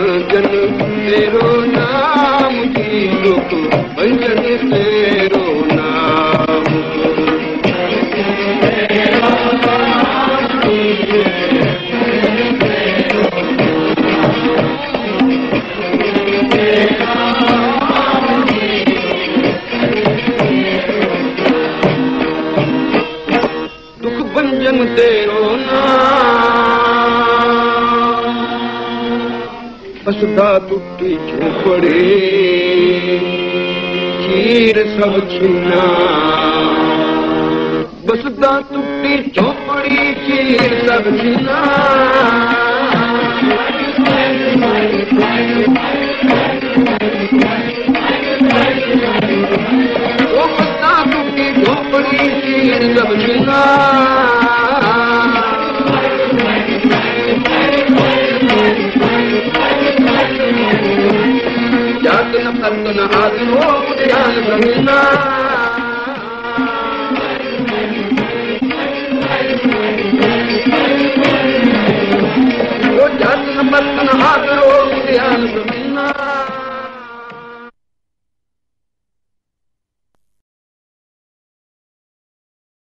भंजन तेरो नाम भंजन दुख भंजन तेरो टुटी झोपड़े चीर सब छिना बसदा टुटी चौपड़ी की सब्ज़ी ना वो बसदा टुटी जात न फत न आदरो ध्यान रखना من